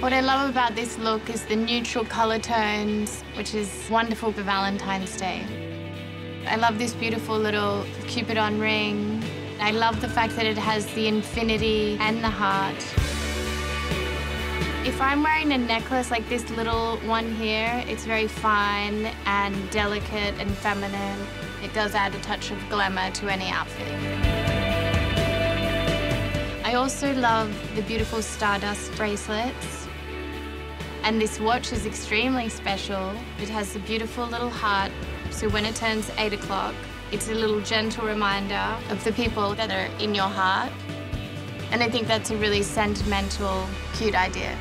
What I love about this look is the neutral colour tones, which is wonderful for Valentine's Day. I love this beautiful little Cupidon ring. I love the fact that it has the infinity and the heart. If I'm wearing a necklace like this little one here, it's very fine and delicate and feminine. It does add a touch of glamour to any outfit. I also love the beautiful Stardust bracelets. And this watch is extremely special. It has a beautiful little heart, so when it turns eight o'clock, it's a little gentle reminder of the people that are in your heart. And I think that's a really sentimental, cute idea.